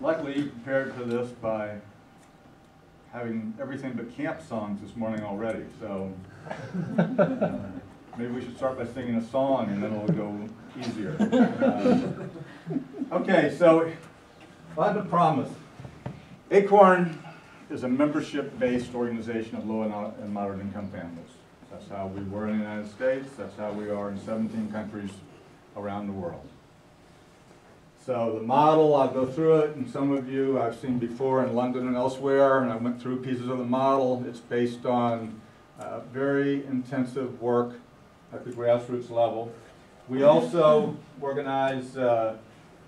Luckily, you prepared for this by having everything but camp songs this morning already, so uh, maybe we should start by singing a song and then it'll go easier. Uh, Okay, so I have a promise. Acorn is a membership-based organization of low and and moderate income families. That's how we were in the United States, that's how we are in 17 countries around the world. So the model, I'll go through it, and some of you I've seen before in London and elsewhere, and I went through pieces of the model. It's based on uh, very intensive work at the grassroots level. We also organize uh,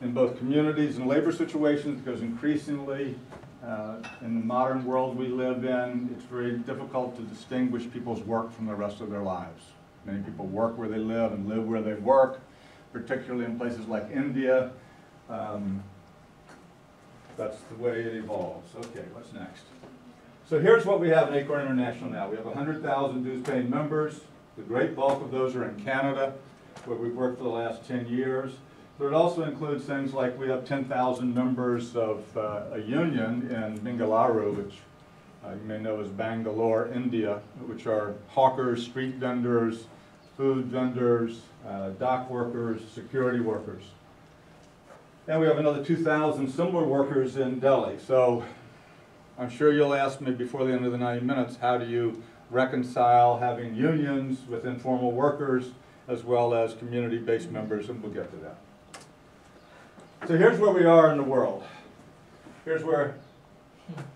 in both communities and labor situations because increasingly uh, in the modern world we live in, it's very difficult to distinguish people's work from the rest of their lives. Many people work where they live and live where they work, particularly in places like India. Um, That's the way it evolves. Okay, what's next? So here's what we have in Acorn International now. We have 100,000 dues-paying members. The great bulk of those are in Canada, where we've worked for the last 10 years. But it also includes things like we have 10,000 members of uh, a union in Bengaluru, which uh, you may know as Bangalore, India, which are hawkers, street vendors, food vendors, uh, dock workers, security workers. And we have another 2,000 similar workers in Delhi. So I'm sure you'll ask me before the end of the 90 minutes, how do you reconcile having unions with informal workers as well as community-based members, and we'll get to that. So here's where we are in the world. Here's where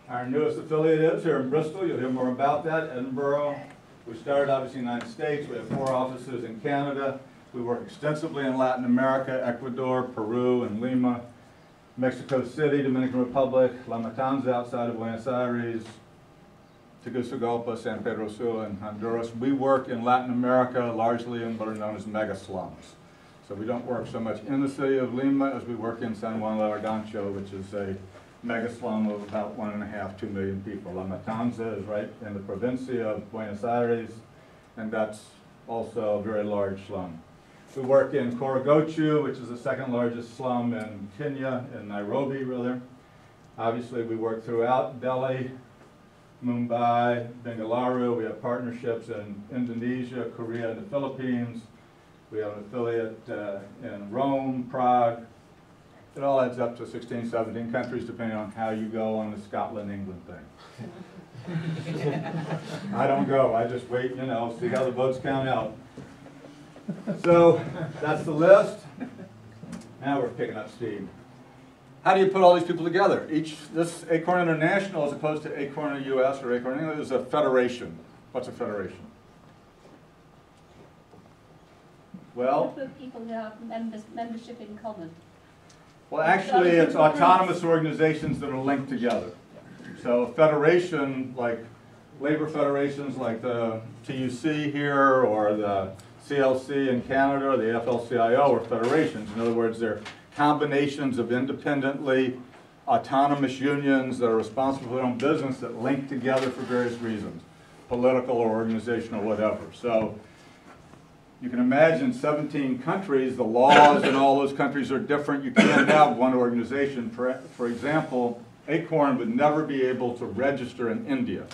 our newest affiliate is here in Bristol. You'll hear more about that. Edinburgh. We started obviously in the United States. We have four offices in Canada. We work extensively in Latin America, Ecuador, Peru, and Lima, Mexico City, Dominican Republic, La Matanza outside of Buenos Aires, Tegucigalpa, San Pedro Sula, and Honduras. We work in Latin America largely in what are known as mega slums. So we don't work so much in the city of Lima as we work in San Juan de Lurigancho, which is a mega slum of about one and a half, two million people. La Matanza is right in the provincia of Buenos Aires, and that's also a very large slum. We work in Korogocho, which is the second largest slum in Kenya, in Nairobi, really. Obviously, we work throughout Delhi, Mumbai, Bengaluru. We have partnerships in Indonesia, Korea, and the Philippines. We have an affiliate uh, in Rome, Prague. It all adds up to 16, 17 countries, depending on how you go on the Scotland-England thing. I don't go, I just wait, you know, see how the votes count out. So, that's the list. Now we're picking up steam. How do you put all these people together? Each, this Acorn International, as opposed to Acorn US or Acorn England, is a federation. What's a federation? Well, Group of people who have members, membership in common. well, actually, it's autonomous organizations that are linked together. So a federation, like labor federations like the TUC here, or the CLC in Canada, or the AFL-CIO are federations. In other words, they're combinations of independently autonomous unions that are responsible for their own business that link together for various reasons, political or organizational, whatever. So you can imagine 17 countries, the laws in all those countries are different. You can't have one organization. For, for example, Acorn would never be able to register in India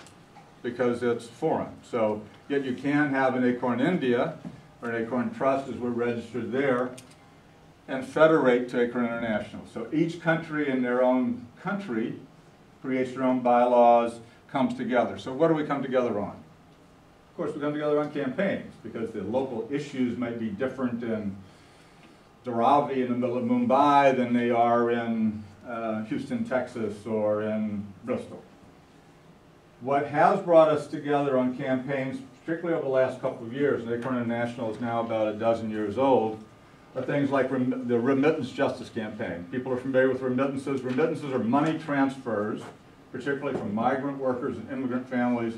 because it's foreign. So yet you can have an Acorn India or an Acorn Trust as we're registered there and federate to Acorn International. So each country in their own country creates their own bylaws, comes together. So what do we come together on? Of course, we come together on campaigns because the local issues might be different in Dharavi in the middle of Mumbai than they are in uh, Houston, Texas, or in Bristol. What has brought us together on campaigns, particularly over the last couple of years, and Acorn International is now about a dozen years old, are things like rem the Remittance Justice Campaign. People are familiar with remittances. Remittances are money transfers, particularly from migrant workers and immigrant families,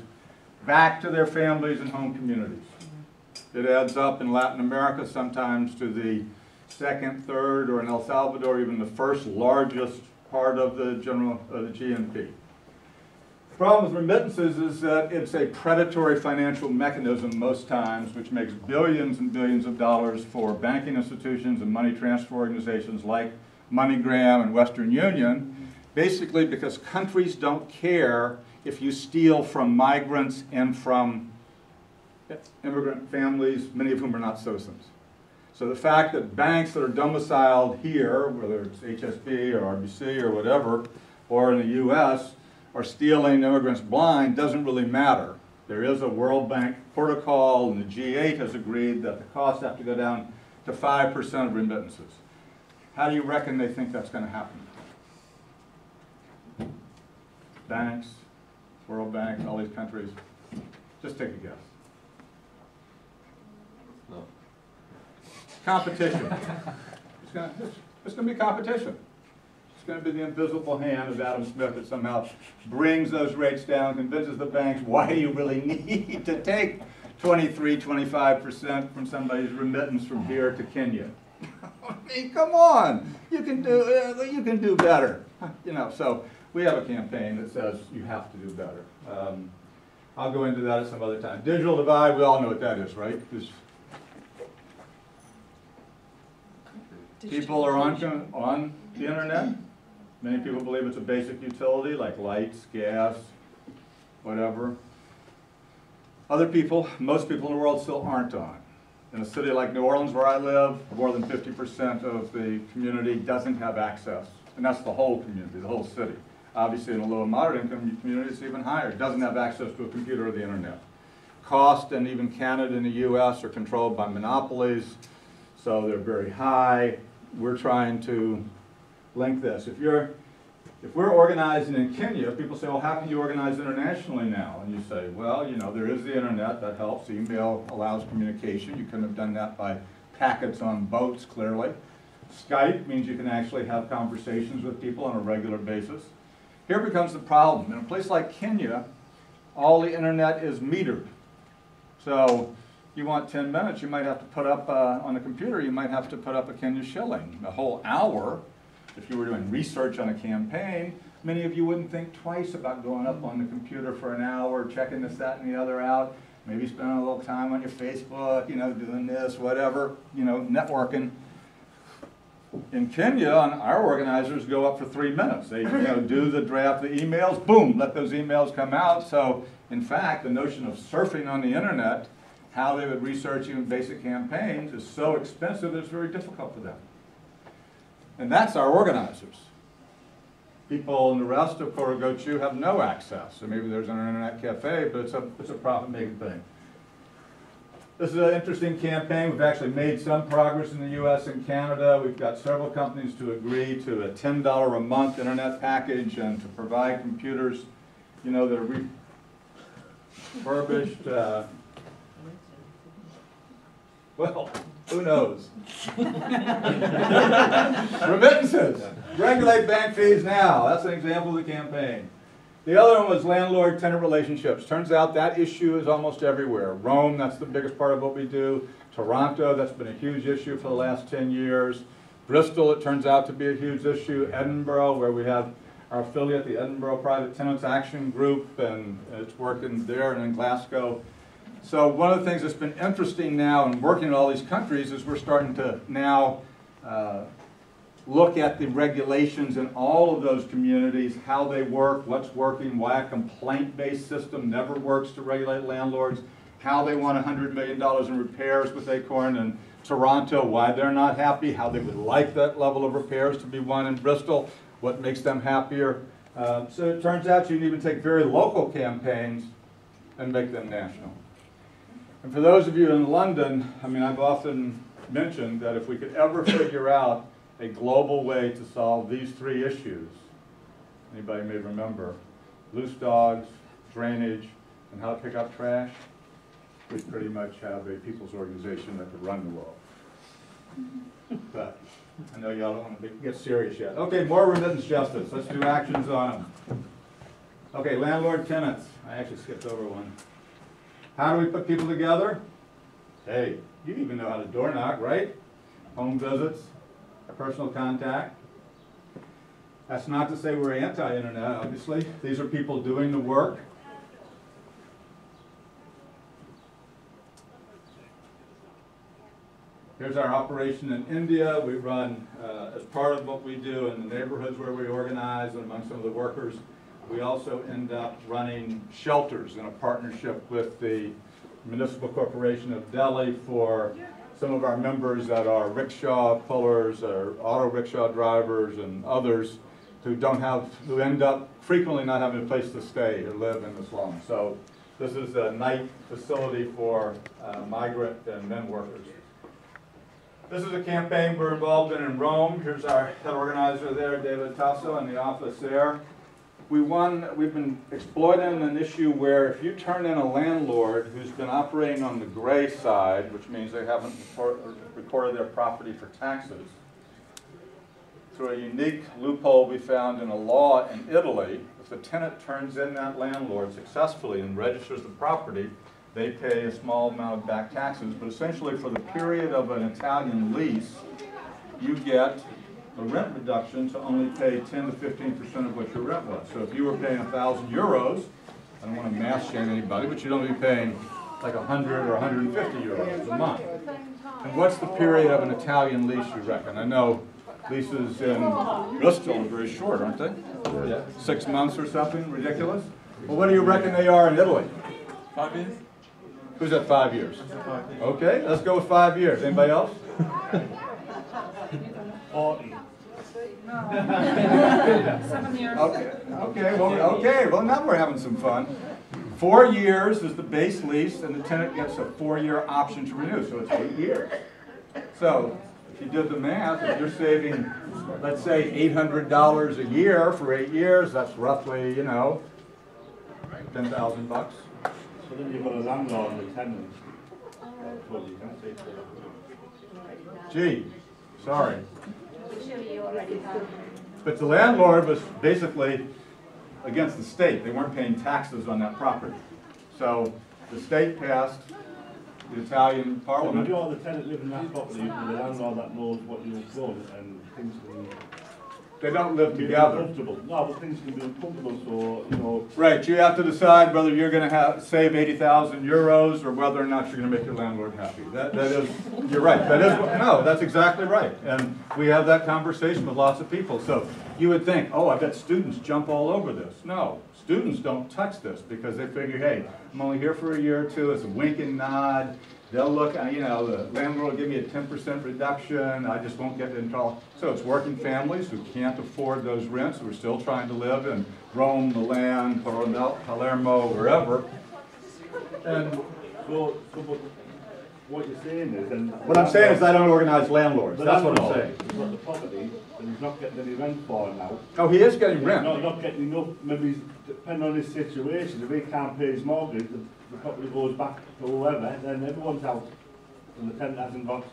back to their families and home communities. Mm-hmm. It adds up in Latin America sometimes to the second, third, or in El Salvador, even the first largest part of the general of the GNP. The problem with remittances is that it's a predatory financial mechanism most times, which makes billions and billions of dollars for banking institutions and money transfer organizations like MoneyGram and Western Union, Basically because countries don't care if you steal from migrants and from immigrant families, many of whom are not citizens. So the fact that banks that are domiciled here, whether it's HSBC or RBC or whatever, or in the US, are stealing immigrants blind doesn't really matter. There is a World Bank protocol and the G8 has agreed that the costs have to go down to 5% of remittances. How do you reckon they think that's going to happen? Banks, World Bank, all these countries, just take a guess. No. Competition. It's it's gonna be competition. It's gonna be the invisible hand of Adam Smith that somehow brings those rates down, convinces the banks, why do you really need to take 23, 25% from somebody's remittance from here to Kenya? I mean, come on, you can do, uh, you can do better. You know, so we have a campaign that says you have to do better. Um, I'll go into that at some other time. Digital divide, we all know what that is, right? 'Cause People are on, on the internet. Many people believe it's a basic utility like lights, gas, whatever. Other people, most people in the world still aren't on. In a city like New Orleans where I live, more than fifty percent of the community doesn't have access. And that's the whole community, the whole city. Obviously, in a low and moderate income community, it's even higher, It doesn't have access to a computer or the internet. Cost and even Canada and the US are controlled by monopolies, so they're very high. We're trying to link this. If you're, if we're organizing in Kenya, people say, well, how can you organize internationally now? And you say, well, you know, there is the internet, that helps. Email allows communication. You couldn't have done that by packets on boats, clearly. Skype means you can actually have conversations with people on a regular basis. Here becomes the problem. In a place like Kenya, all the internet is metered. So you want 10 minutes, you might have to put up, uh, on the computer, you might have to put up a Kenya shilling. A whole hour, if you were doing research on a campaign, many of you wouldn't think twice about going up on the computer for an hour, checking this, that, and the other out. Maybe spending a little time on your Facebook, you know, doing this, whatever, you know, networking. In Kenya, our organizers go up for three minutes. They, you know, do the draft, the emails, boom, let those emails come out. So, in fact, the notion of surfing on the internet, how they would research even basic campaigns is so expensive that it's very difficult for them. And that's our organizers. People in the rest of Korogocho have no access. So maybe there's an internet cafe, but it's a, it's a profit-making thing. This is an interesting campaign. We've actually made some progress in the US and Canada. We've got several companies to agree to a $10 a month internet package and to provide computers, you know, that are refurbished. uh, Well, who knows? Remittances. Regulate bank fees now. That's an example of the campaign. The other one was landlord-tenant relationships. Turns out that issue is almost everywhere. Rome, that's the biggest part of what we do. Toronto, that's been a huge issue for the last 10 years. Bristol, it turns out to be a huge issue. Edinburgh, where we have our affiliate, the Edinburgh Private Tenants Action Group, and it's working there and in Glasgow. So one of the things that's been interesting now in working in all these countries is we're starting to now uh, look at the regulations in all of those communities, how they work, what's working, why a complaint-based system never works to regulate landlords, how they want $100 million in repairs with Acorn in Toronto, why they're not happy, how they would like that level of repairs to be won in Bristol, what makes them happier. Uh, So it turns out you can even take very local campaigns and make them national. And for those of you in London, I mean, I've often mentioned that if we could ever figure out a global way to solve these three issues, anybody may remember, loose dogs, drainage, and how to pick up trash, we pretty much have a people's organization that could run the world. Mm-hmm. But I know y'all don't want to get serious yet. Okay, more remittance justice. Let's do actions on them. Okay, landlord tenants. I actually skipped over one. How do we put people together? Hey, you even know how to door knock, right? Home visits, personal contact. That's not to say we're anti-internet, obviously. These are people doing the work. Here's our operation in India. We run, uh, as part of what we do in the neighborhoods where we organize and among some of the workers, we also end up running shelters in a partnership with the Municipal Corporation of Delhi for some of our members that are rickshaw pullers or auto rickshaw drivers and others who don't have, who end up frequently not having a place to stay or live in the slum. So this is a night facility for uh, migrant and men workers. This is a campaign we're involved in in Rome. Here's our head organizer there, David Tasso, in the office there. We won, we've been exploiting an issue where if you turn in a landlord who's been operating on the gray side, which means they haven't recorded their property for taxes, through a unique loophole we found in a law in Italy, if the tenant turns in that landlord successfully and registers the property, they pay a small amount of back taxes, but essentially for the period of an Italian lease, you get a rent reduction to only pay ten to fifteen percent of what your rent was. So if you were paying a thousand euros, I don't wanna mass shame anybody, but you'd only be paying like a hundred or hundred and fifty euros a month. And what's the period of an Italian lease, you reckon? I know leases in Bristol are very short, aren't they? Yeah, Six months or something, ridiculous? Well, what do you reckon they are in Italy? Five years? Who's at five years? Okay, let's go with five years. Anybody else? Forty. Seven years. Okay, okay, well, okay, well, now we're having some fun. Four years is the base lease, and the tenant gets a four-year option to renew, so it's eight years. So, if you did the math, if you're saving, let's say, eight hundred dollars a year for eight years, that's roughly, you know, ten thousand bucks. So then you've got a landlord and a tenant. That's what you can say. Gee, sorry. Surely already have. But the landlord was basically against the state. They weren't paying taxes on that property. So the state passed the Italian parliament. you're the tenant living in that property, the landlord that knows what you've done and things can They don't live be together. uncomfortable. No, but things can be uncomfortable, so, you know, Right, you have to decide whether you're gonna have, save eighty thousand euros or whether or not you're gonna make your landlord happy. That, that is, you're right, that is, what- no, that's exactly right. And we have that conversation with lots of people. So you would think, oh, I bet students jump all over this. No, students don't touch this because they figure, hey, I'm only here for a year or two, it's a wink and nod. They'll look, uh, you know, the landlord will give me a ten percent reduction, I just won't get in trouble. So it's working families who can't afford those rents, who are still trying to live in Rome, Milan, Palermo, Palermo, wherever. And so, so but what you're saying is, and. what I'm saying is I don't organize landlords, that's what I'm saying. has got the property, and he's not getting any rent for it now. Oh, he is getting Not, rent. not getting enough, maybe, he's- depending on his situation, if he can't pay his mortgage, the, the property goes back to whoever, then everyone's out. And the tenant hasn't got,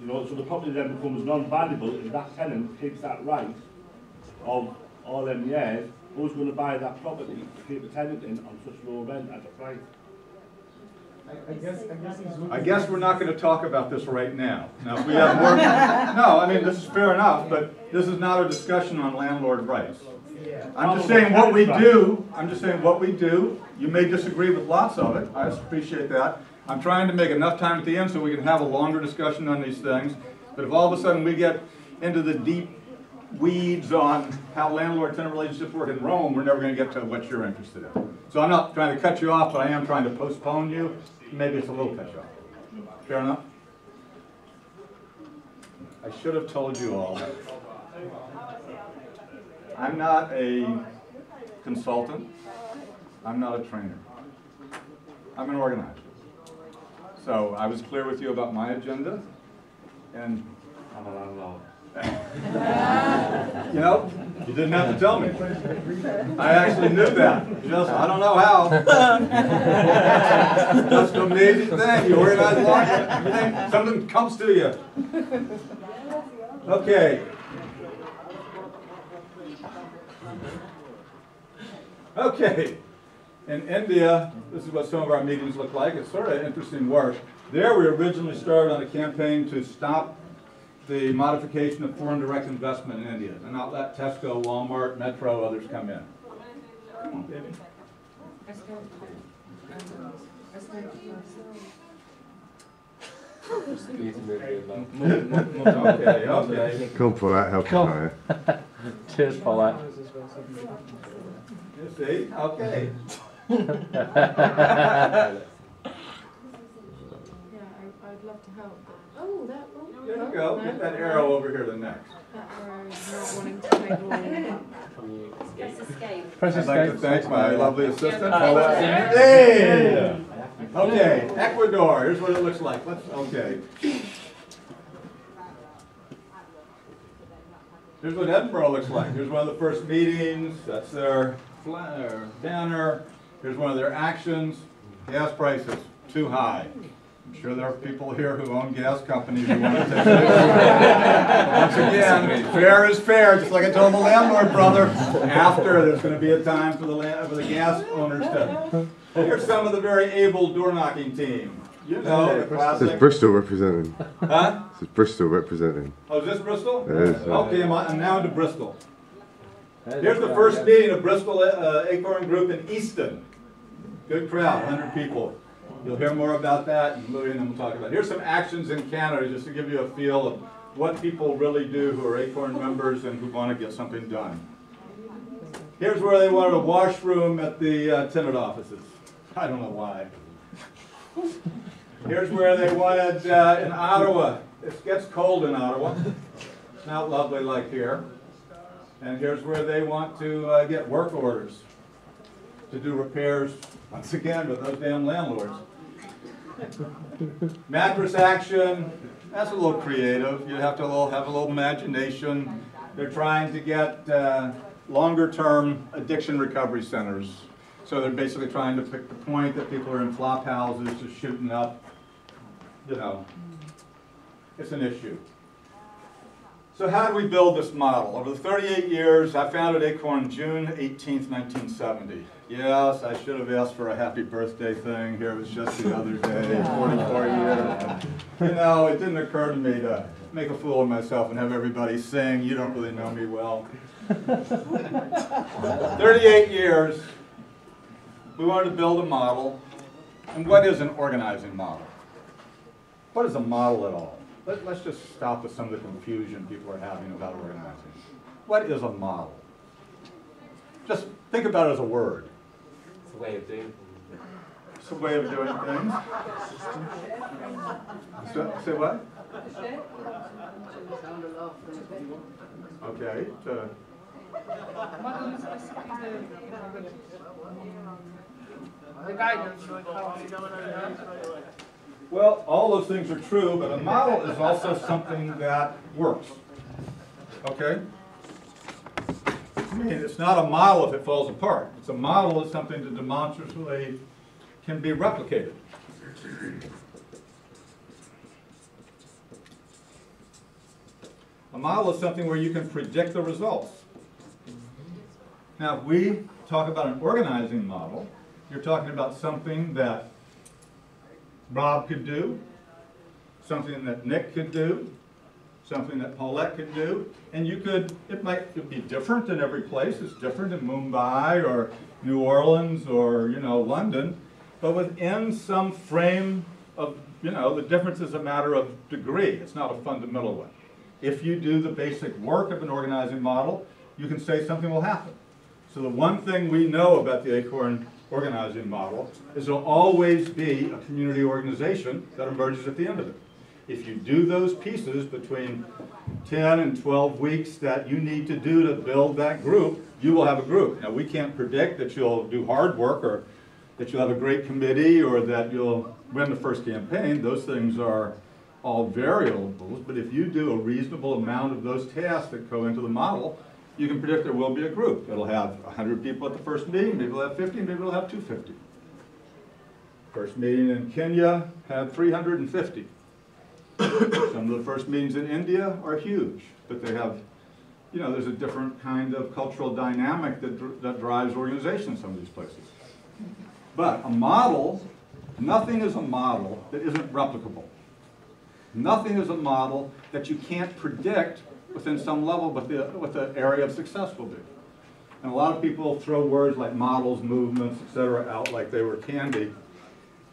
you know, so the property then becomes non-valuable if that tenant keeps that right of all them years, who's gonna buy that property to keep the tenant in on such low rent at the price? I guess, I guess. I guess we're not gonna talk about this right now. Now, if we have more, no, I mean, this is fair enough, but this is not a discussion on landlord rights. Yeah. I'm just saying what we do, I'm just saying what we do, you may disagree with lots of it, I appreciate that. I'm trying to make enough time at the end so we can have a longer discussion on these things. But if all of a sudden we get into the deep weeds on how landlord-tenant relationships work in Rome, we're never gonna get to what you're interested in. So I'm not trying to cut you off, but I am trying to postpone you, maybe it's a little cut you off. Fair enough? I should have told you all. I'm not a consultant. I'm not a trainer. I'm an organizer. So I was clear with you about my agenda, and, I'm a landlord. you know, you didn't have to tell me. I actually knew that, just, I don't know how. That's the amazing thing, you organize a lot, everything, something comes to you. Okay. Okay, in India, this is what some of our meetings look like. It's sort of interesting work. There, we originally started on a campaign to stop the modification of foreign direct investment in India and not let Tesco, Walmart, Metro, others come in. Come on, baby. Okay, okay. Come for that help Come. higher. Cheers, Paulette. You see, okay. Yeah, I, I'd love to help. Oh, that one. There you go, get that arrow over here to next. That arrow is not wanting to make all. Press escape. Press I'd like to escape. thank my lovely assistant. Oh, yeah. Paulette. Hey! Okay, Ecuador, here's what it looks like. Let's, okay. Here's what Edinburgh looks like. Here's one of the first meetings. That's their fla- their banner. Here's one of their actions. Gas prices, too high. I'm sure there are people here who own gas companies who want to take it. Once again, fair is fair, just like I told the landlord brother. After, there's gonna be a time for the land, for the gas owners to. Here's some of the very able door knocking team. You know, the This is. Bristol representing. Huh? This is Bristol representing. Oh, is this Bristol? It is, yeah. Okay, I'm, I'm now into Bristol. Here's the first meeting of Bristol uh, Acorn Group in Easton. Good crowd, 100 people. You'll hear more about that, and Louis and them will talk about it. Here's some actions in Canada, just to give you a feel of what people really do who are Acorn members and who want to get something done. Here's where they wanted a washroom at the uh, tenant offices. I don't know why. Here's where they wanted, uh, in Ottawa, it gets cold in Ottawa. It's not lovely like here. And here's where they want to uh, get work orders to do repairs, once again, with those damn landlords. Mattress action, that's a little creative. You have to little- have a little imagination. They're trying to get uh, longer-term addiction recovery centers. So they're basically trying to pick the point that people are in flop houses, just shooting up, you know. It's an issue. So how do we build this model? Over the 38 years, I founded Acorn June 18th, 1970. Yes, I should have asked for a happy birthday thing. Here it was just the other day, 44 years. You know, it didn't occur to me to make a fool of myself and have everybody sing, you don't really know me well. 38 years, we wanted to build a model. And what is an organizing model? What is a model at all? Let, let's just stop with some of the confusion people are having about organizing. What is a model? Just think about it as a word. It's a way of doing It's a way of doing things. So- Say what? Okay, to, Model is basically the, the guidance, like how to well, all those things are true, but a model is also something that works. Okay? I mean, it's not a model if it falls apart. It's a model is something that demonstrably can be replicated. A model is something where you can predict the results. Now, if we talk about an organizing model, you're talking about something that Rob could do, something that Nick could do, something that Paulette could do, and you could, it might be different in every place, it's different in Mumbai or New Orleans or, you know, London, but within some frame of, you know, the difference is a matter of degree, it's not a fundamental one. If you do the basic work of an organizing model, you can say something will happen. So the one thing we know about the Acorn organizing model is there'll always be a community organization that emerges at the end of it. If you do those pieces between 10 and 12 weeks that you need to do to build that group, you will have a group. Now, we can't predict that you'll do hard work or that you'll have a great committee or that you'll win the first campaign. Those things are all variables, but if you do a reasonable amount of those tasks that go into the model, you can predict there will be a group. It'll have 100 people at the first meeting, maybe it'll have 50, maybe it'll have 250. First meeting in Kenya had 350. Some of the first meetings in India are huge, but they have, you know, there's a different kind of cultural dynamic that, dr- that drives organization in some of these places. But a model, nothing is a model that isn't replicable. Nothing is a model that you can't predict within some level what the, what the area of success will be. And a lot of people throw words like models, movements, etc., out like they were candy.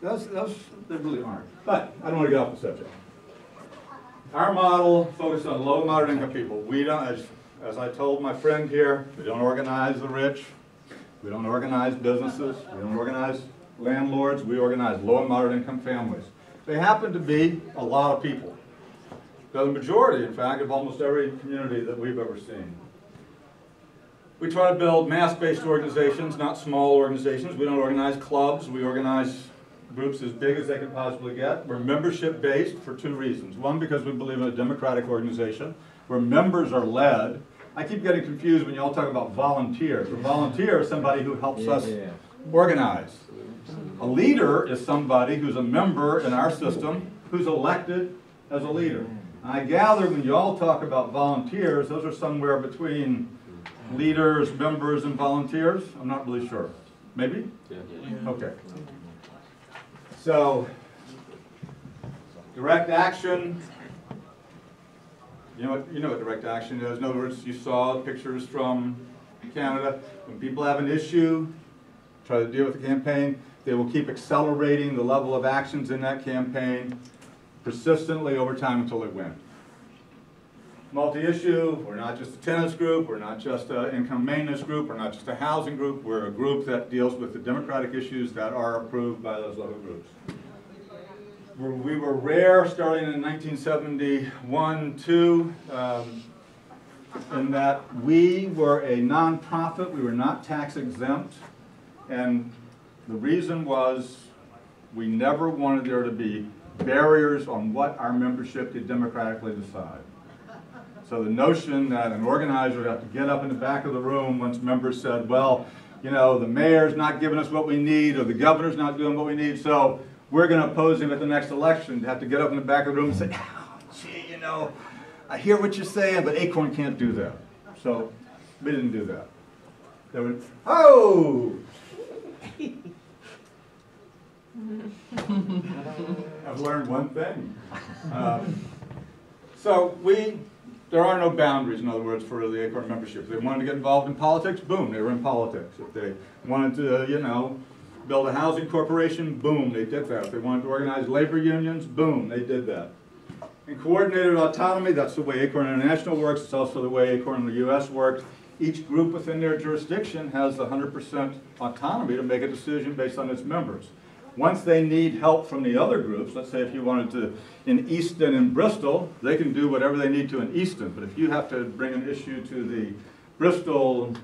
those, those, they really aren't. But I don't want to get off the subject. Our model focused on low, moderate income people. We don't, as, as I told my friend here, we don't organize the rich. We don't organize businesses. We don't organize landlords. We organize low and moderate income families. They happen to be a lot of people. The majority, in fact, of almost every community that we've ever seen. We try to build mass-based organizations, not small organizations. We don't organize clubs. We organize groups as big as they can possibly get. We're membership-based for two reasons. One, because we believe in a democratic organization where members are led. I keep getting confused when you all talk about volunteers. A volunteer is somebody who helps us organize. A leader is somebody who's a member in our system who's elected as a leader. I gather when you all talk about volunteers, those are somewhere between leaders, members, and volunteers? I'm not really sure. Maybe? Okay. So, direct action. You know what, you know what direct action is. In other words, you saw pictures from Canada. When people have an issue, try to deal with the campaign, they will keep accelerating the level of actions in that campaign persistently over time until they win. Multi-issue, we're not just a tenants group, we're not just an income maintenance group, we're not just a housing group, we're a group that deals with the democratic issues that are approved by those local groups. We're- were rare starting in 1971, 2, um, in that we were a nonprofit, we were not tax exempt, and the reason was we never wanted there to be barriers on what our membership could democratically decide. So the notion that an organizer would have to get up in the back of the room once members said, well, you know, the mayor's not giving us what we need, or the governor's not doing what we need, so we're gonna oppose him at the next election, to have to get up in the back of the room and say, oh, gee, you know, I hear what you're saying, but Acorn can't do that. So, we didn't do that. They would, oh! I've learned one thing. Um, So we, there are no boundaries, in other words, for the Acorn membership. If they wanted to get involved in politics, boom, they were in politics. If they wanted to, you know, build a housing corporation, boom, they did that. If they wanted to organize labor unions, boom, they did that. In coordinated autonomy, that's the way Acorn International works, it's also the way Acorn in the US works. Each group within their jurisdiction has the hundred percent autonomy to make a decision based on its members. Once they need help from the other groups, let's say if you wanted to, in Easton and Bristol, they can do whatever they need to in Easton, but if you have to bring an issue to the Bristol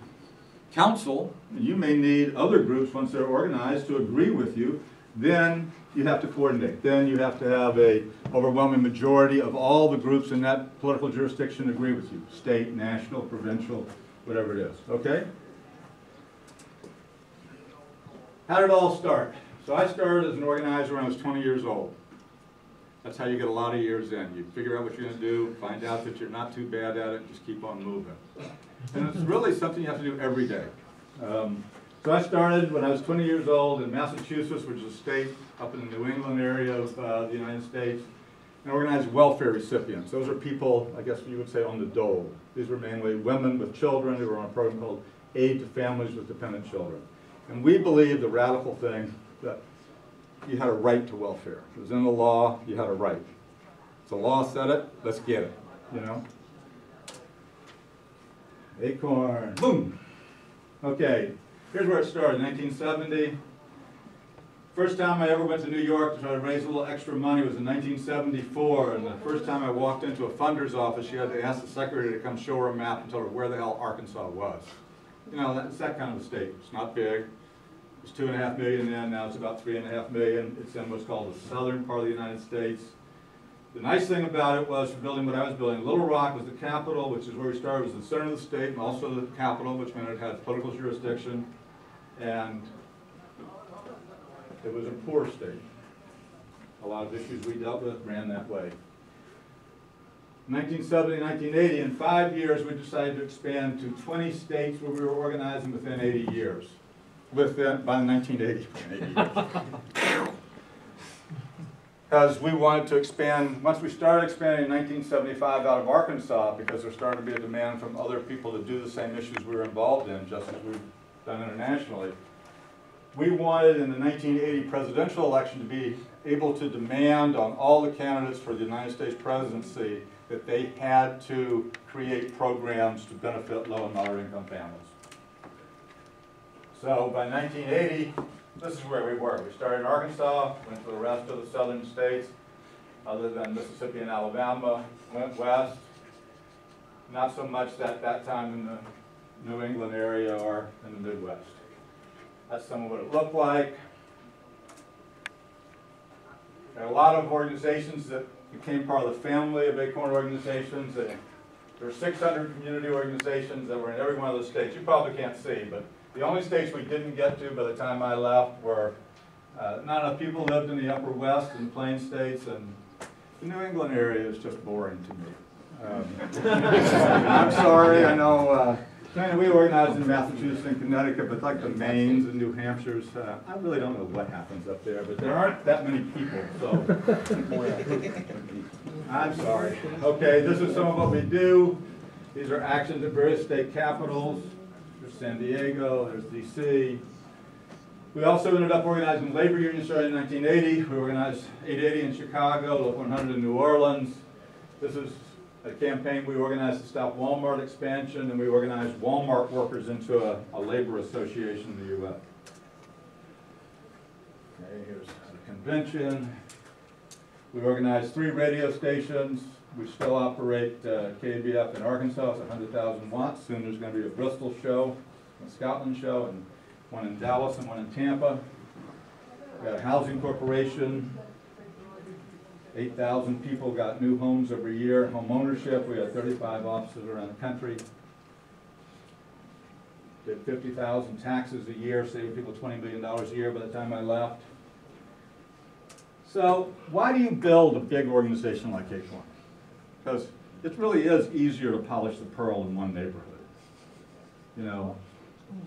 council, you may need other groups, once they're organized, to agree with you, then you have to coordinate. Then you have to have a overwhelming majority of all the groups in that political jurisdiction agree with you, state, national, provincial, whatever it is, okay? How did it all start? So I started as an organizer when I was 20 years old. That's how you get a lot of years in. You figure out what you're gonna do, find out that you're not too bad at it, just keep on moving. And it's really something you have to do every day. Um, So I started when I was 20 years old in Massachusetts, which is a state up in the New England area of uh, the United States, and organized welfare recipients. Those are people, I guess you would say, on the dole. These were mainly women with children who were on a program called Aid to Families with Dependent Children. And we believed the radical thing that you had a right to welfare. It was in the law, you had a right. The law said it, let's get it, you know? Acorn, boom. Okay, here's where it started, 1970. First time I ever went to New York to try to raise a little extra money was in 1974, and the first time I walked into a funder's office, she had to ask the secretary to come show her a map and tell her where the hell Arkansas was. You know, that's that kind of a state. It's not big. It's two and a half million then, now it's about three and a half million. It's in what's called the southern part of the United States. The nice thing about it was, for building what I was building, Little Rock was the capital, which is where we started, was the center of the state, and also the capital, which meant it had political jurisdiction. And it was a poor state. A lot of issues we dealt with ran that way. 1970, 1980, in five years, we decided to expand to 20 states where we were organizing within 80 years. Within, by 1980, within 80. Because we wanted to expand, once we started expanding in 1975 out of Arkansas, because there started to be a demand from other people to do the same issues we were involved in, just as we've done internationally. we wanted in the 1980 presidential election to be able to demand on all the candidates for the United States presidency that they had to create programs to benefit low and moderate income families. So by 1980, this is where we were. We started in Arkansas, went to the rest of the southern states, other than Mississippi and Alabama, went west. Not so much at that time in the New England area or in the Midwest. That's some of what it looked like. There are a lot of organizations that became part of the family of Acorn organizations. There are 600 community organizations that were in every one of those states. You probably can't see, but the only states we didn't get to by the time I left were, uh, not enough people lived in the upper west and plain states, and the New England area is just boring to me. Um, I'm sorry, I know, uh, we organized in Massachusetts and Connecticut, but like the Maines and New Hampshires, uh, I really don't know what happens up there, but there aren't that many people, so. I'm sorry. Okay, this is some of what we do. These are actions at various state capitals. San Diego, there's DC. We also ended up organizing labor unions starting in 1980. We organized 880 in Chicago, Local 100 in New Orleans. This is a campaign we organized to stop Walmart expansion, and we organized Walmart workers into a, a labor association in the U.S. Okay, here's the convention. We organized three radio stations. We still operate uh, KABF in Arkansas, it's 100,000 watts. Soon there's going to be a Bristol show, a Scotland show, and one in Dallas and one in Tampa. We got a housing corporation. 8,000 people got new homes every year. Home ownership, we had 35 offices around the country. Did 50,000 taxes a year, saving people $20 million a year by the time I left. So why do you build a big organization like Acorn? Because it really is easier to polish the pearl in one neighborhood. You know,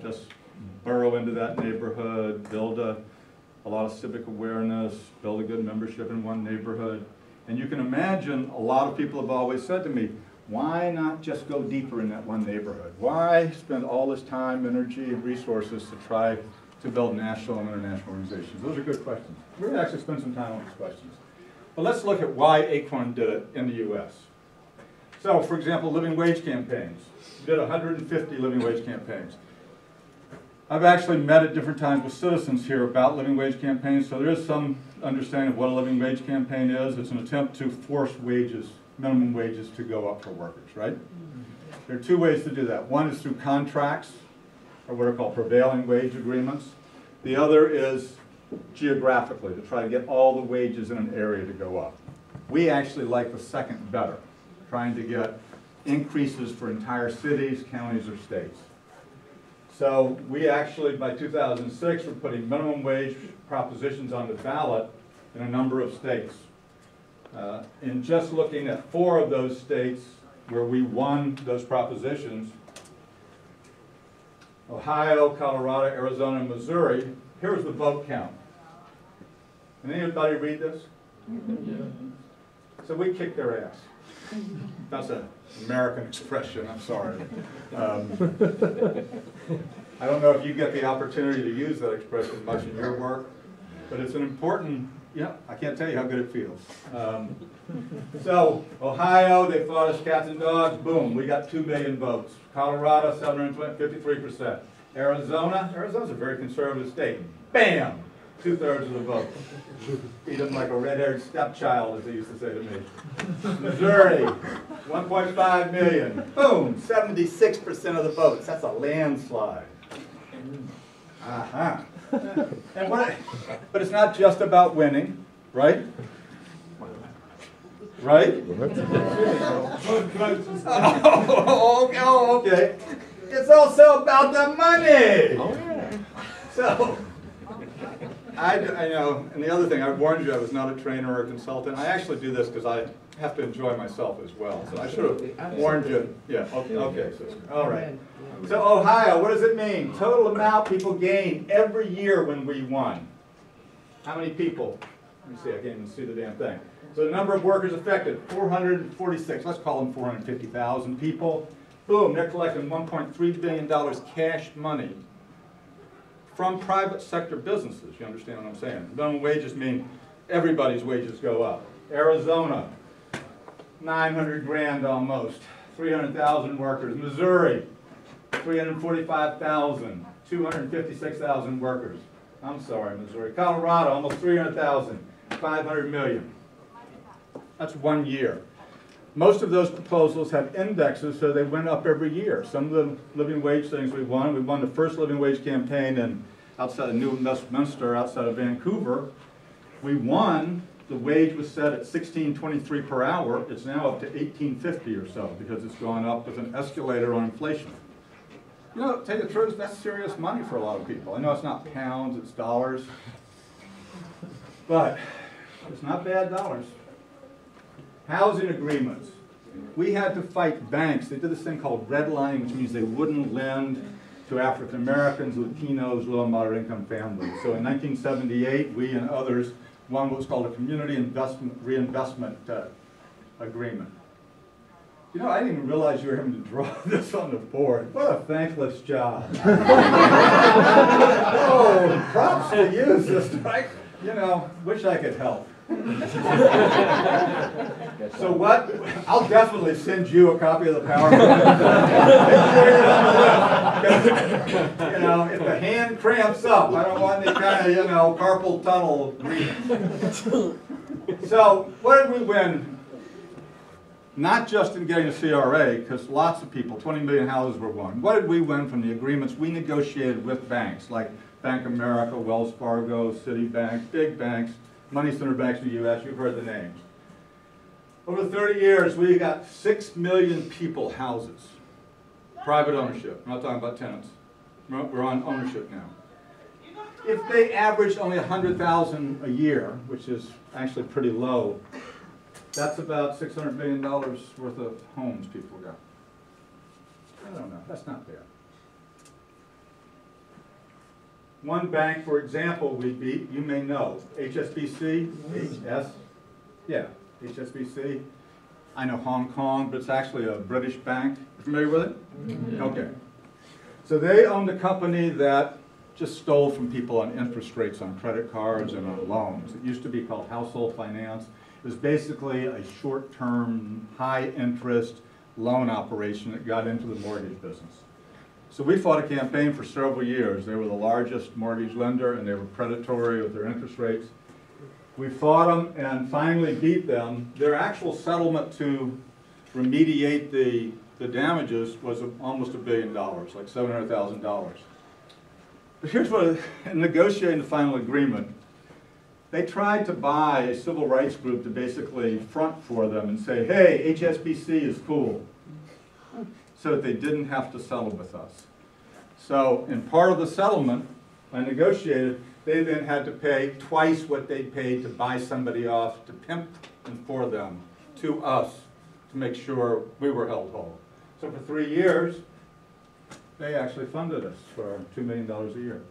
just burrow into that neighborhood, build a, a lot of civic awareness, build a good membership in one neighborhood. And you can imagine, a lot of people have always said to me, why not just go deeper in that one neighborhood? Why spend all this time, energy, and resources to try to build national and international organizations? Those are good questions. We're gonna actually spend some time on these questions. But let's look at why Acorn did it in the US. So, for example, living wage campaigns. We did 150 living wage campaigns. I've actually met at different times with citizens here about living wage campaigns, so there is some understanding of what a living wage campaign is. It's an attempt to force wages, minimum wages to go up for workers, right? There are two ways to do that. One is through contracts, or what are called prevailing wage agreements. The other is geographically, to try to get all the wages in an area to go up. We actually like the second better, trying to get increases for entire cities, counties, or states. So we actually, by 2006, were putting minimum wage propositions on the ballot in a number of states. Uh, In just looking at four of those states where we won those propositions, Ohio, Colorado, Arizona, and Missouri, here's the vote count. Can anybody read this? So we kicked their ass. That's an American expression, I'm sorry. Um, I don't know if you get the opportunity to use that expression much in your work, but it's an important, yeah, I can't tell you how good it feels. Um, So, Ohio, they fought us cats and dogs, boom, we got two million votes. Colorado, 753 percent. Arizona, Arizona's a very conservative state, bam, two-thirds of the vote. Beat them like a red-haired stepchild, as they used to say to me. Missouri, 1.5 million, boom, 76% of the votes, that's a landslide. Uh-huh. And what, but it's not just about winning, right? Right? Oh, okay, oh, okay. It's also about the money. Oh, yeah. So, I, d- I know, and the other thing, I warned you I was not a trainer or a consultant. I actually do this because I have to enjoy myself as well. So I should have warned you. Yeah, okay, okay, sister. All right. So Ohio, what does it mean? Total amount people gain every year when we won. How many people? Let me see, I can't even see the damn thing. So the number of workers affected, 446, let's call them 450,000 people. Boom, they're collecting $1.3 billion cash money from private sector businesses, you understand what I'm saying? Minimum wages mean everybody's wages go up. Arizona, nine hundred grand almost, three hundred thousand workers. Missouri, 345,000, 256,000 workers. I'm sorry, Missouri. Colorado, almost 300,000, 500 million. That's one year. Most of those proposals have indexes, so they went up every year. Some of the living wage things we won, we won the first living wage campaign in, outside of New Westminster, outside of Vancouver. We won, the wage was set at sixteen twenty-three per hour. It's now up to eighteen fifty or so, because it's gone up with an escalator on inflation. You know, tell you the truth, that's serious money for a lot of people. I know it's not pounds, it's dollars. But it's not bad dollars. Housing agreements. We had to fight banks. They did this thing called redlining, which means they wouldn't lend to African Americans, Latinos, low and moderate income families. So in 1978, we and others won what was called a community investment reinvestment uh, agreement. You know, I didn't even realize you were having to draw this on the board. What a thankless job. oh, props to you, sister. I, you know, wish I could help. So what, I'll definitely send you a copy of the PowerPoint. You're on the list. 'Cause, You know, if the hand cramps up, I don't want any kind of, you know, carpal tunnel agreement. So what did we win? Not just in getting a CRA, because lots of people, 20 million houses were won. What did we win from the agreements we negotiated with banks, like Bank of America, Wells Fargo, Citibank, big banks, money center banks in the US, you've heard the names. Over 30 years, we got 6 million people houses, private ownership, I'm not talking about tenants. We're on ownership now. If they averaged only 100,000 a year, which is actually pretty low, that's about $600 million worth of homes people got. I don't know, that's not bad. One bank, for example, we beat, you may know, HSBC, HS, yeah, HSBC. I know Hong Kong, but it's actually a British bank. You Familiar with it? Okay. So they owned a company that just stole from people on interest rates on credit cards and on loans. It used to be called Household Finance. It was basically a short-term, high-interest loan operation that got into the mortgage business. So we fought a campaign for several years. They were the largest mortgage lender and they were predatory with their interest rates. We fought them and finally beat them. Their actual settlement to remediate the, the damages was almost a billion dollars, like seven hundred thousand dollars. But here's what, in negotiating the final agreement, they tried to buy a civil rights group to basically front for them and say, hey, HSBC is cool, so that they didn't have to settle with us. So in part of the settlement, I negotiated, they then had to pay twice what they paid to buy somebody off, to pimp and for them, to us, to make sure we were held whole. So for three years, they actually funded us for two million dollars a year.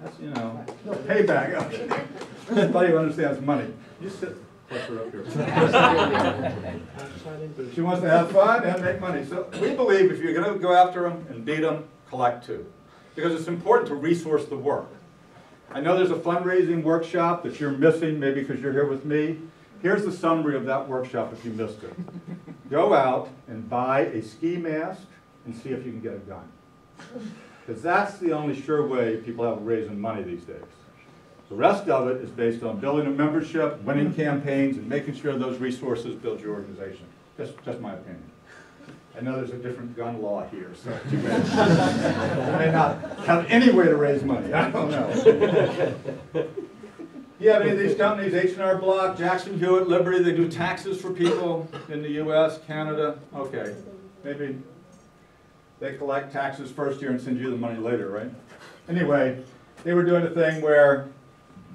That's, you know, payback. Everybody who understands money. You sit closer up here. She wants to have fun and make money. So we believe if you're gonna go after them and beat them, collect too. Because it's important to resource the work. I know there's a fundraising workshop that you're missing, maybe because you're here with me. Here's the summary of that workshop if you missed it. Go out and buy a ski mask and see if you can get a gun. Because that's the only sure way people have raising money these days. The rest of it is based on building a membership, winning campaigns, and making sure those resources build your organization. Just, just my opinion. I know there's a different gun law here, so too bad. You may not have any way to raise money, I don't know. You have any of these companies, H and R Block, Jackson Hewitt, Liberty, they do taxes for people in the US, Canada? Okay, maybe they collect taxes first year and send you the money later, right? Anyway, they were doing a thing where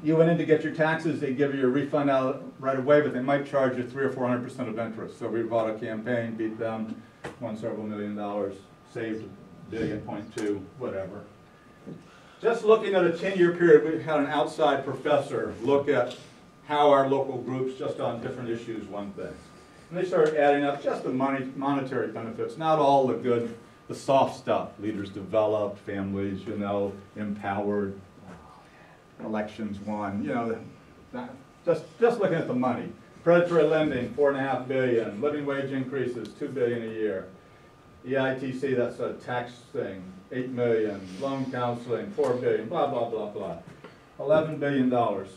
you went in to get your taxes, they give you a refund out right away, but they might charge you three or four hundred percent of interest. So we bought a campaign, beat them, won several million dollars, saved billion point two, whatever. Just looking at a ten-year period, we had an outside professor look at how our local groups, just on different issues, won things. And they started adding up just the money, monetary benefits, not all the good the soft stuff, leaders developed, families, you know, empowered, elections won, you know, just, just looking at the money. Predatory lending, four and a half billion, living wage increases, two billion a year. EITC, that's a tax thing, eight million, loan counseling, four billion, blah, blah, blah, blah. Eleven billion dollars.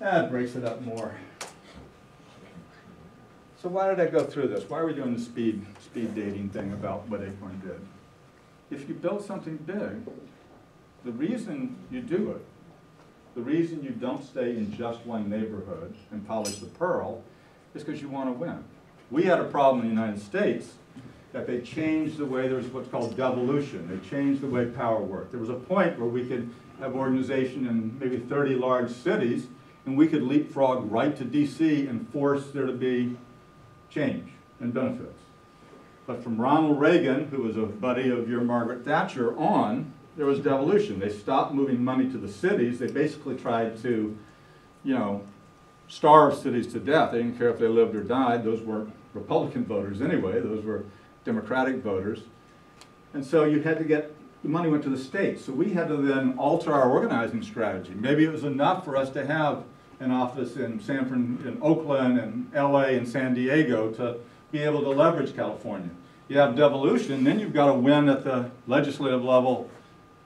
That breaks it up more. So why did I go through this? Why are we doing the speed, speed dating thing about what Acorn did? If you build something big, the reason you do it, the reason you don't stay in just one neighborhood and polish the pearl is because you want to win. We had a problem in the United States that they changed the way, there was what's called devolution. They changed the way power worked. There was a point where we could have organization in maybe 30 large cities, and we could leapfrog right to DC and force there to be change and benefits. But from Ronald Reagan, who was a buddy of your Margaret Thatcher, on, there was devolution. They stopped moving money to the cities. They basically tried to, you know, starve cities to death. They didn't care if they lived or died. Those weren't Republican voters anyway. Those were Democratic voters. And so you had to get, the money went to the states. So we had to then alter our organizing strategy. Maybe it was enough for us to have an office in San Fran, in Oakland and LA and San Diego to be able to leverage California. You have devolution, then you've got to win at the legislative level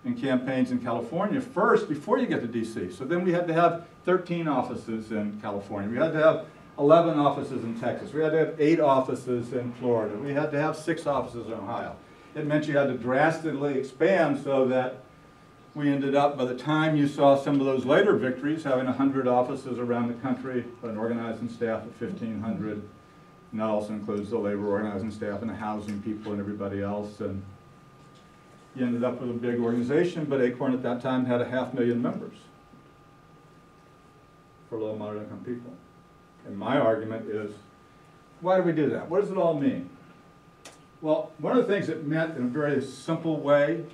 in campaigns in California first before you get to DC. So then we had to have 13 offices in California. We had to have 11 offices in Texas. We had to have eight offices in Florida. We had to have six offices in Ohio. It meant you had to drastically expand so that we ended up, by the time you saw some of those later victories, having 100 offices around the country, an organizing staff of 1,500. And that also includes the labor organizing staff and the housing people and everybody else. And you ended up with a big organization, but Acorn at that time had a half million members for low and moderate income people. And my argument is, why do we do that? What does it all mean? Well, one of the things it meant in a very simple way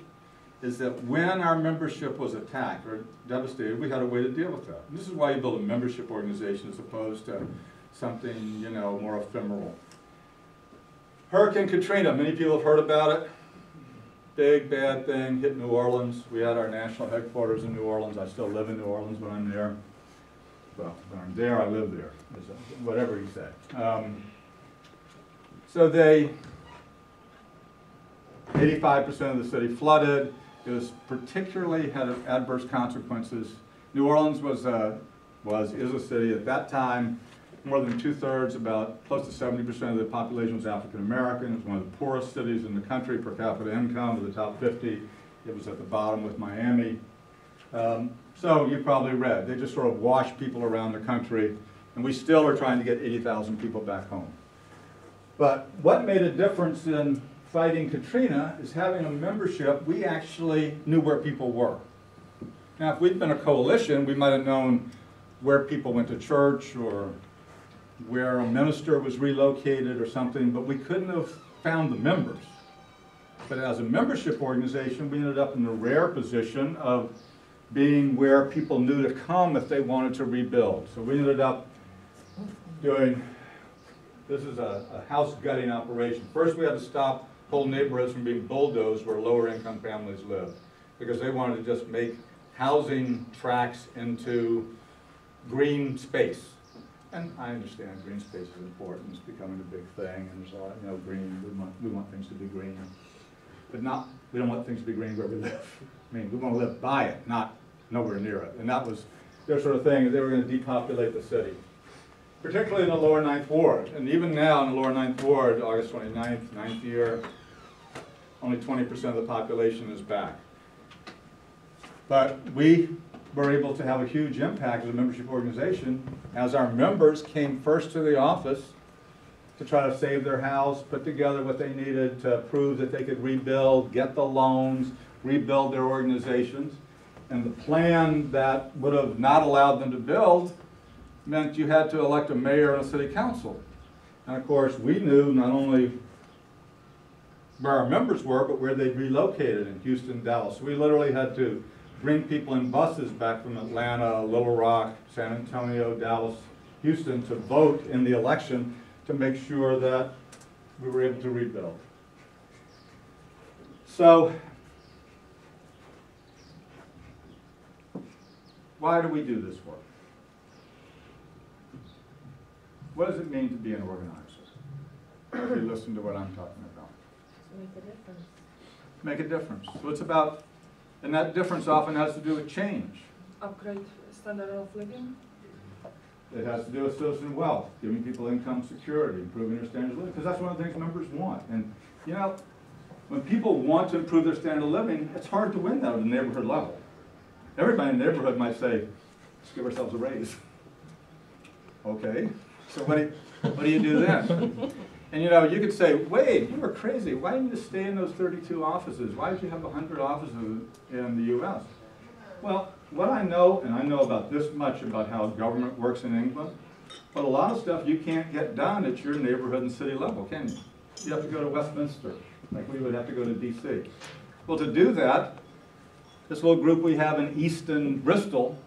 is that when our membership was attacked or devastated, we had a way to deal with that. And this is why you build a membership organization as opposed to something, you know, more ephemeral. Hurricane Katrina, many people have heard about it. Big bad thing hit New Orleans. We had our national headquarters in New Orleans. I still live in New Orleans when I'm there. Well, when I'm there, I live there, whatever you say. Um, so they, 85% of the city flooded. It was particularly had adverse consequences. New Orleans was, a, was, is a city at that time, more than two-thirds, about close to 70% of the population was African American. It was one of the poorest cities in the country per capita income, of the top 50. It was at the bottom with Miami. Um, so you probably read, they just sort of washed people around the country, and we still are trying to get 80,000 people back home. But what made a difference in fighting Katrina is having a membership, we actually knew where people were. Now, if we'd been a coalition, we might have known where people went to church or where a minister was relocated or something, but we couldn't have found the members. But as a membership organization, we ended up in the rare position of being where people knew to come if they wanted to rebuild. So we ended up doing, this is a, a house gutting operation. First, we had to stop whole neighborhoods from being bulldozed where lower income families live. Because they wanted to just make housing tracts into green space. And I understand green space is important, it's becoming a big thing, and there's a lot, you know, green, we want, we want things to be green. But not, we don't want things to be green where we live. I mean, we want to live by it, not nowhere near it. And that was their sort of thing, they were going to depopulate the city. Particularly in the lower ninth ward. And even now in the lower ninth ward, August 29th, ninth year, only 20% of the population is back. But we were able to have a huge impact as a membership organization as our members came first to the office to try to save their house, put together what they needed to prove that they could rebuild, get the loans, rebuild their organizations. And the plan that would have not allowed them to build meant you had to elect a mayor and a city council. And of course, we knew not only where our members were, but where they'd relocated in Houston, Dallas. We literally had to bring people in buses back from Atlanta, Little Rock, San Antonio, Dallas, Houston to vote in the election to make sure that we were able to rebuild. So, why do we do this work? What does it mean to be an organizer? If you listen to what I'm talking about. Make a difference. Make a difference. So it's about, and that difference often has to do with change. upgrade standard of living. It has to do with citizen wealth, giving people income security, improving their standard of living, because that's one of the things members want. And, you know, when people want to improve their standard of living, it's hard to win that at the neighborhood level. Everybody in the neighborhood might say, let's give ourselves a raise. Okay, so what do you, what do you do then? And you know, you could say, Wade, you were crazy. Why didn't you stay in those 32 offices? Why did you have 100 offices in the US? Well, what I know, and I know about this much about how government works in England, but a lot of stuff you can't get done at your neighborhood and city level, can you? You have to go to Westminster, like we would have to go to DC. Well, to do that, this little group we have in Easton, Bristol,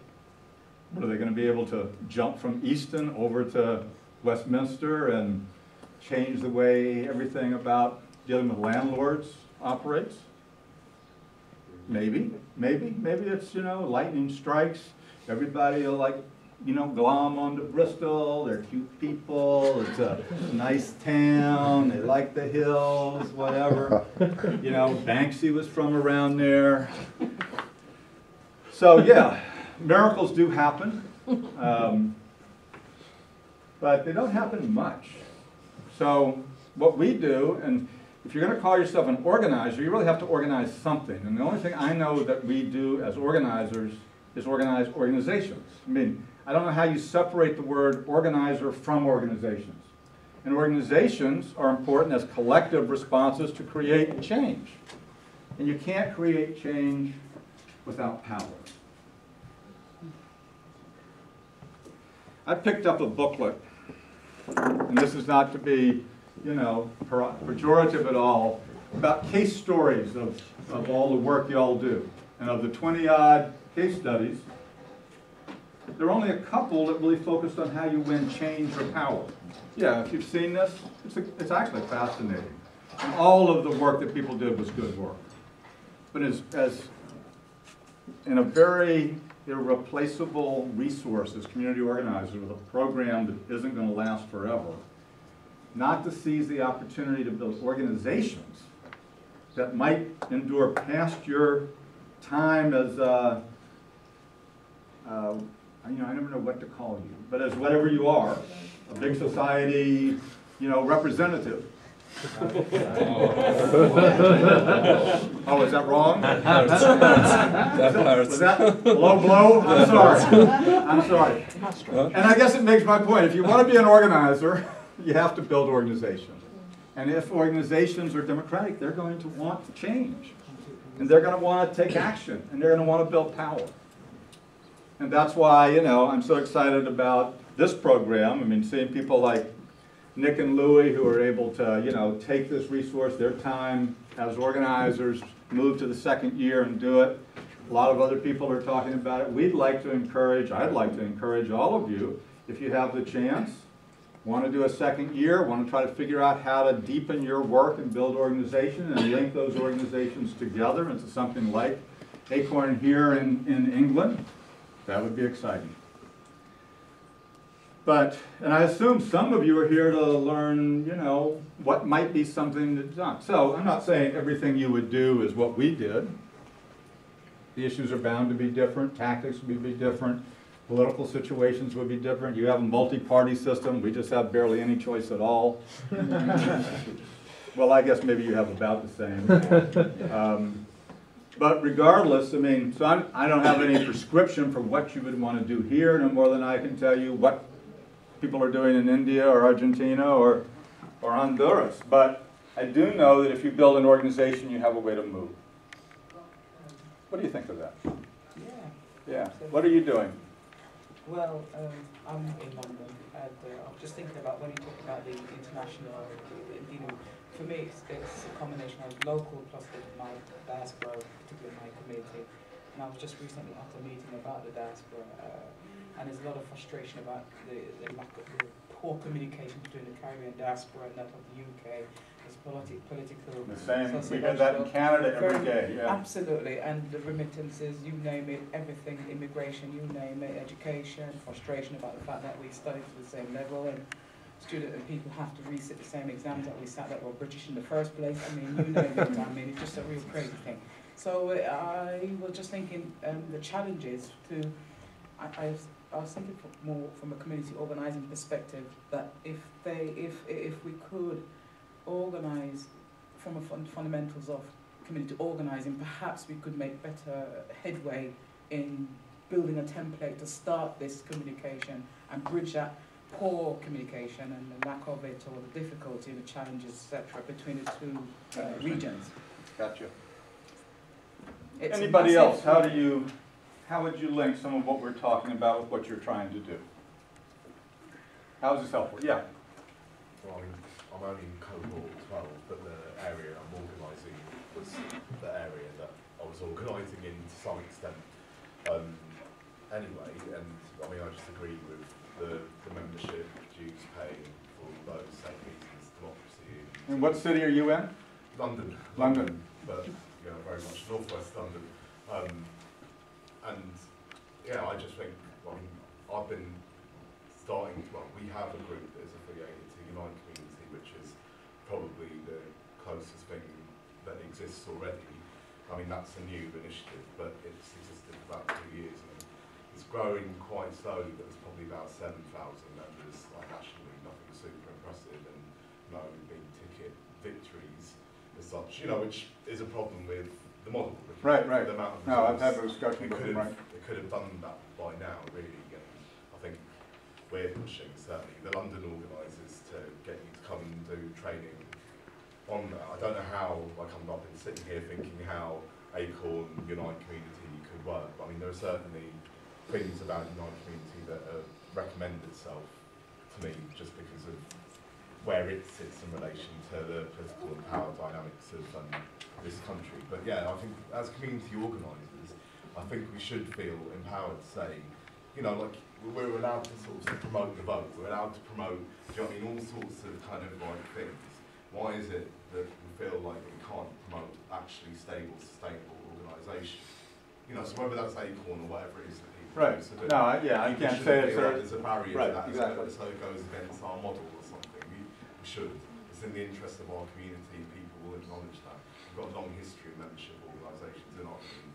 what, are they gonna be able to jump from Easton over to Westminster and change the way everything about dealing with landlords operates? Maybe, maybe, maybe it's, you know, lightning strikes, everybody will like, you know, glom onto Bristol, they're cute people, it's a nice town, they like the hills, whatever. You know, Banksy was from around there. So, yeah, miracles do happen, um, but they don't happen much. So what we do, and if you're going to call yourself an organizer, you really have to organize something. And the only thing I know that we do as organizers is organize organizations. I mean, I don't know how you separate the word organizer from organizations. And organizations are important as collective responses to create change. And you can't create change without power. I picked up a booklet, and this is not to be, you know, pejorative at all, about case stories of, of all the work y'all do. And of the 20-odd case studies, there are only a couple that really focused on how you win change or power. Yeah, if you've seen this, it's, a, it's actually fascinating. And all of the work that people did was good work. But as, as in a very irreplaceable resource as community organizers with a program that isn't going to last forever, not to seize the opportunity to build organizations that might endure past your time as, uh, uh, you know, I never know what to call you, but as whatever you are, a big society, you know, representative. Oh, is that wrong? Was that low blow? I'm sorry. I'm sorry. And I guess it makes my point. If you want to be an organizer, you have to build organizations. And if organizations are democratic, they're going to want to change. And they're going to want to take action. And they're going to want to build power. And that's why, you know, I'm so excited about this program. I mean, seeing people like Nick and Louie who are able to, you know, take this resource, their time as organizers, move to the second year and do it. A lot of other people are talking about it. We'd like to encourage, I'd like to encourage all of you, if you have the chance, want to do a second year, want to try to figure out how to deepen your work and build organization and link those organizations together into something like Acorn here in, in England, that would be exciting. But, and I assume some of you are here to learn, you know, what might be something that's done. So I'm not saying everything you would do is what we did. The issues are bound to be different, tactics would be different, political situations would be different. You have a multi-party system, we just have barely any choice at all. Well, I guess maybe you have about the same. Um, But regardless, I mean, so I'm, I don't have any prescription for what you would want to do here, no more than I can tell you what people are doing in India or Argentina or, or Honduras. But I do know that if you build an organization, you have a way to move. What do you think of that? Yeah. Yeah. What are you doing? Well, um, I'm in London, and uh, I'm just thinking about when you talk about the international, you know, for me, it's, it's a combination of local plus the, my diaspora, particularly my community. And I was just recently at a meeting about the diaspora, uh, and there's a lot of frustration about the, the lack of the poor communication between the Caribbean diaspora and that of the UK, it's politi- political. The same, we hear that in. Canada every Very- day, yeah. Absolutely, and the remittances, you name it, everything, immigration, you name it, education, frustration about the fact that we study to the same level and student and people have to resit the same exams that we sat that were British in the first place. I mean, you name it, I mean, it's just a real crazy thing. So uh, I was just thinking, um, the challenges to, I, I I was thinking from more from a community organising perspective, that if they, if, if we could organise from a fun- fundamentals of community organising, perhaps we could make better headway in building a template to start this communication and bridge that poor communication and the lack of it or the difficulty, the challenges, etc., between the two uh, regions. Gotcha. It's Anybody else, how do you, how would you link some of what we're talking about with what you're trying to do? How is this helpful? Yeah, Well, I'm, I'm only in cohort 12, but the area I'm organising was the area that I was organising in to some extent. Um, anyway, and I mean, I just agree with the, the membership dues paying for those St. Peter's democracy in and what city are you in? London. London. But, you know, very much northwest London. Um, and, yeah, I just think, I mean, I've been starting, well, we have a group that is affiliated to Unite Community, which is probably the closest thing that exists already. I mean, that's a new initiative, but it's existed for about two years and it's growing quite slowly, but there's probably about 7,000 members, like nationally, nothing super impressive and no big ticket victories as such, you know, which is a problem with the model. because Right, right. The amount of No, I've had discussions it with could them, have, right? it could have done that by now, really, and I think we're pushing, certainly, the London organisers to get you to come and do training on that. I don't know how, like, I'm not been sitting here thinking how Acorn Unite Community could work, but I mean, there are certainly things about Unite Community that uh, recommend itself to me just because of where it sits in relation to the political and power dynamics of um, this country. But yeah, I think as community organisers, I think we should feel empowered to say, you know, like we're allowed to sort of promote the vote, we're allowed to promote, do you know I mean, all sorts of kind of like things. Why is it that we feel like we can't promote actually stable, sustainable organisation? You know, so whether that's Acorn or whatever it is that people Right. to. No, yeah, I can't say it's like a- there's a barrier right, to that, exactly. so it goes against our model or something. We, we should. It's in the interest of our community, people will acknowledge that. We've got a long history of membership organisations in our community.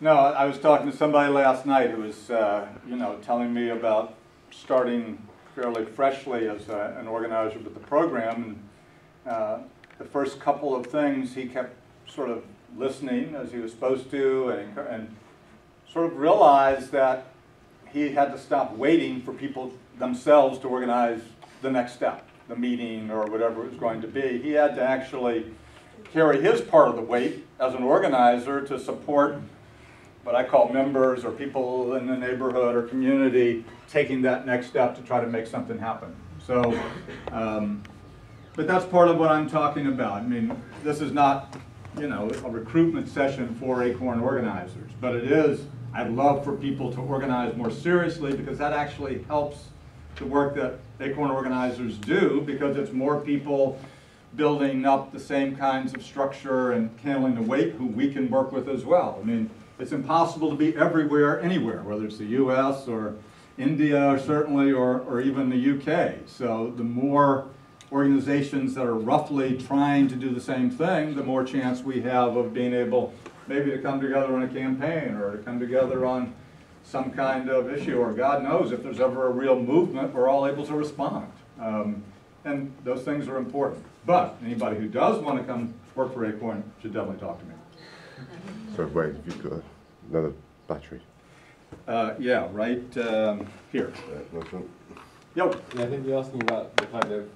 No, I I was talking to somebody last night who was, uh, you know, telling me about starting fairly freshly as a- an organizer with the program. And uh, the first couple of things, he kept sort of listening as he was supposed to and and sort of realized that he had to stop waiting for people themselves to organize the next step, the meeting or whatever it was going to be. He had to actually carry his part of the weight as an organizer to support what I call members or people in the neighborhood or community taking that next step to try to make something happen. So, um, but that's part of what I'm talking about. I mean, this is not, you know, a recruitment session for Acorn organizers, but it is, I'd love for people to organize more seriously because that actually helps the work that Acorn organizers do because it's more people building up the same kinds of structure and handling the weight who we can work with as well. I mean, it's impossible to be everywhere, anywhere, whether it's the US or India certainly, or, or even the UK. So the more organizations that are roughly trying to do the same thing, the more chance we have of being able maybe to come together on a campaign or to come together on some kind of issue, or God knows if there's ever a real movement, we're all able to respond. Um, and those things are important. But anybody who does want to come work for Acorn should definitely talk to me. So wait, have you got another battery? Uh, yeah, right um, here. Uh, no, no. Yo. Yeah, I think you're asking about the kind of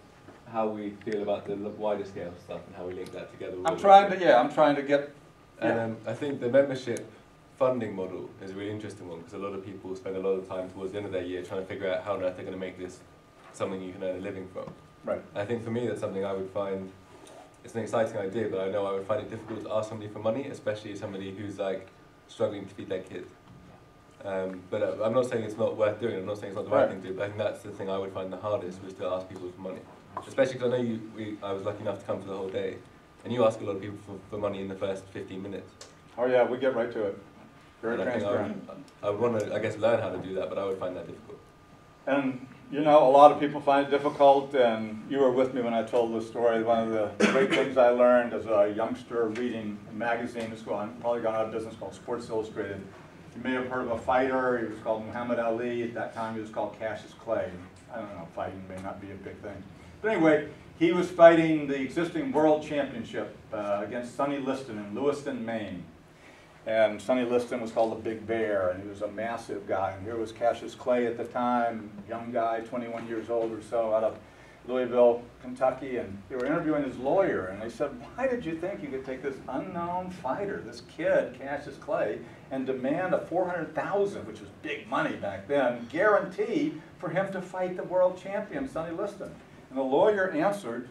how we feel about the wider scale stuff and how we link that together. with I'm trying to, yeah, I'm trying to get, And yeah. um, I think the membership funding model is a really interesting one because a lot of people spend a lot of time towards the end of their year trying to figure out how on earth they're going to make this something you can earn a living from. Right. And I think for me that's something I would find it's an exciting idea, but I know I would find it difficult to ask somebody for money, especially somebody who's like struggling to feed their kid. Um, but uh, I'm not saying it's not worth doing. I'm not saying it's not the right, Right. thing to do. But I think that's the thing I would find the hardest was to ask people for money. especially because I know you, we, I was lucky enough to come for the whole day, and you ask a lot of people for, for money in the first 15 minutes. Oh, yeah, we get right to it. Very And I think I would- I would want to, I guess, learn how to do that, but I would find that difficult. And, you know, a lot of people find it difficult, and you were with me when I told the story. One of the great things I learned as a youngster reading a magazine, it's gone, probably gone out of business, called Sports Illustrated. You may have heard of a fighter, he was called Muhammad Ali, at that time he was called Cassius Clay. I don't know, fighting may not be a big thing. But anyway, he was fighting the existing world championship uh, against Sonny Liston in Lewiston, Maine. And Sonny Liston was called the Big Bear, and he was a massive guy. And here was Cassius Clay at the time, young guy, 21 years old or so, out of Louisville, Kentucky. And they were interviewing his lawyer, and they said, why did you think you could take this unknown fighter, this kid, Cassius Clay, and demand a 400000 which was big money back then, guarantee for him to fight the world champion, Sonny Liston? And the lawyer answered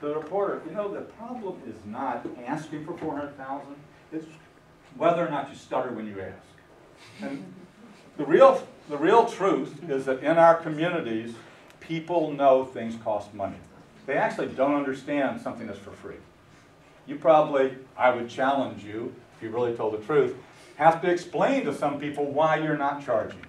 the reporter, you know, the problem is not asking for 400000 it's whether or not you stutter when you ask. And the real, the real truth is that in our communities, people know things cost money. They actually don't understand something that's for free. You probably, I would challenge you, if you really told the truth, have to explain to some people why you're not charging.